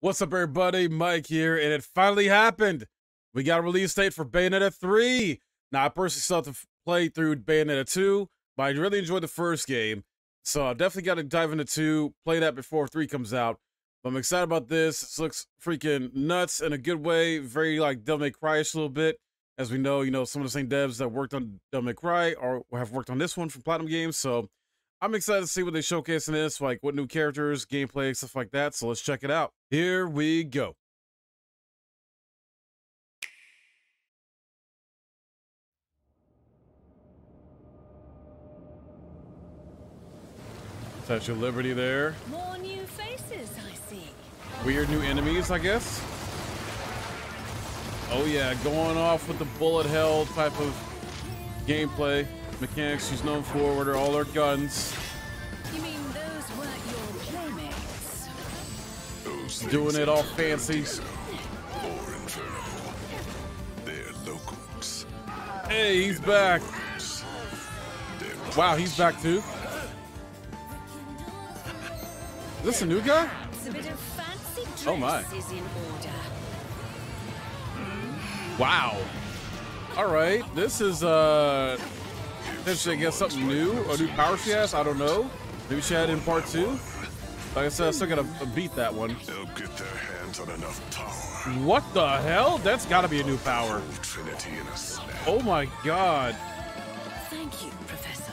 What's up, everybody? Mike here, and it finally happened. We got a release date for Bayonetta 3. Now, I personally still have to play through Bayonetta 2, but I really enjoyed the first game. So I definitely got to dive into 2, play that before 3 comes out. But I'm excited about this. This looks freaking nuts in a good way. Very, like, Devil May Cry-ish a little bit. As we know, you know, some of the same devs that worked on Devil May Cry or have worked on this one from Platinum Games. So I'm excited to see what they showcase in this, like what new characters, gameplay, stuff like that. So let's check it out. Here we go. Statue of Liberty there. More new faces, I see. Weird new enemies, I guess. Oh yeah, going off with the bullet hell type of gameplay mechanics she's known for with her, all her guns. You mean those weren't your playmates? Those Doing it all fancy. Or infernal. They're locals. Hey, he's back. Wow, he's back too. Is this a new guy? It's a bit of fancy dress Oh, my. is in order. Wow. All right, this is uh, potentially I guess something new, a new power she has. I don't know. Maybe she had it in part two. Like I said, I still gotta beat that one. They'll get their hands on enough power. What the hell? That's gotta be a new power. Trinity in a snap. Oh my god. Thank you, Professor.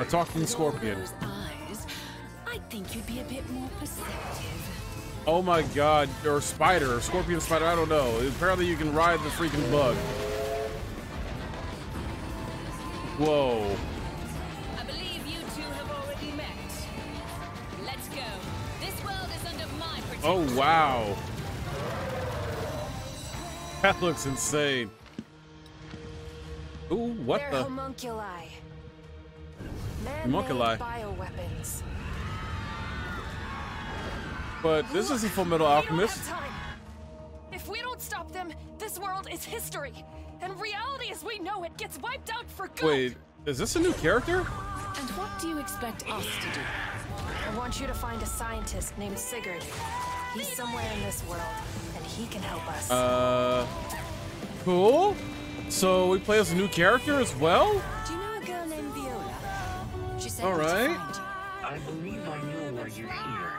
A talking scorpion. Eyes, I think you'd be a bit more perceptive. Oh my god. Or spider, or scorpion spider, I don't know. Apparently you can ride the freaking bug. Whoa. I believe you two have already met. Let's go. This world is under my protection. Oh wow. That looks insane. Ooh, what They're the? homunculi. Homunculi. Bioweapons. But this isn't Full Metal Alchemist. If we don't stop them, this world is history. And reality as we know it gets wiped out for good. Wait, is this a new character? And what do you expect us to do? I want you to find a scientist named Sigurd. He's somewhere in this world, and he can help us. Uh, cool. So we play as a new character as well? Do you know a girl named Viola? She said All where to find you. I believe I know why you're here.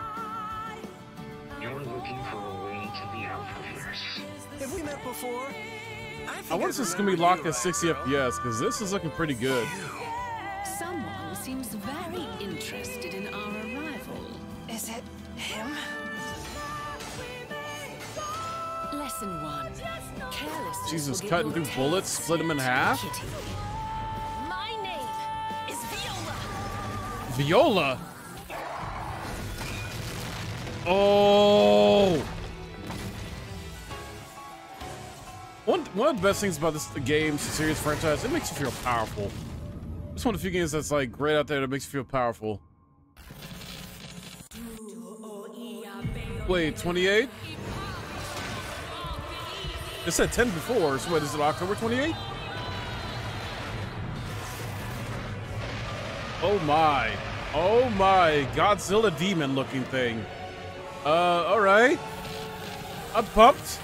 You're looking for a way to the Alphaverse. Have we met before? I wonder if this is gonna be locked at 60 FPS because this is looking pretty good. Someone seems very interested in our arrival. Is it him? Lesson one. Carelessness Jesus, cutting through bullets, split them in half? My name is Viola. Viola. Oh. One one of the best things about this game, series franchise, it makes you feel powerful. It's one of the few games that's like great out there that makes you feel powerful. Wait, 28? It said 10 before, so is it, October 28? Oh my. Oh my. Godzilla demon looking thing. Uh, alright. I'm pumped.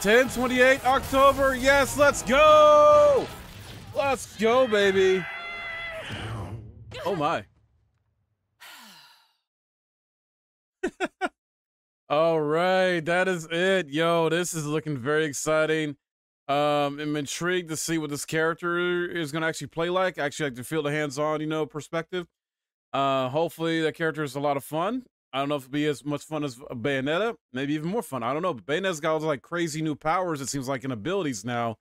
10 28 October. Yes, let's go. Let's go, baby. Oh my. All right, that is it. Yo, this is looking very exciting. Um, I'm intrigued to see what this character is going to actually play like. Actually, like to feel the hands-on, you know, perspective. Uh, hopefully that character is a lot of fun. I don't know if it'll be as much fun as Bayonetta, maybe even more fun. I don't know, but Bayonetta's got all like crazy new powers. It seems like and abilities now.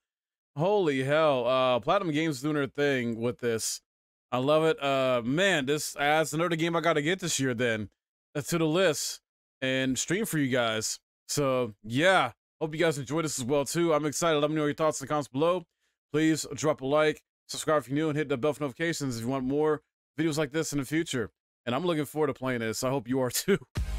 Holy hell! Uh, Platinum Games doing their thing with this. I love it. Uh, man, this adds another game I got to get this year. Then to the list and stream for you guys. So yeah, hope you guys enjoyed this as well too. I'm excited. Let me know your thoughts in the comments below. Please drop a like, subscribe if you're new, and hit the bell for notifications if you want more videos like this in the future. And I'm looking forward to playing this. I hope you are too.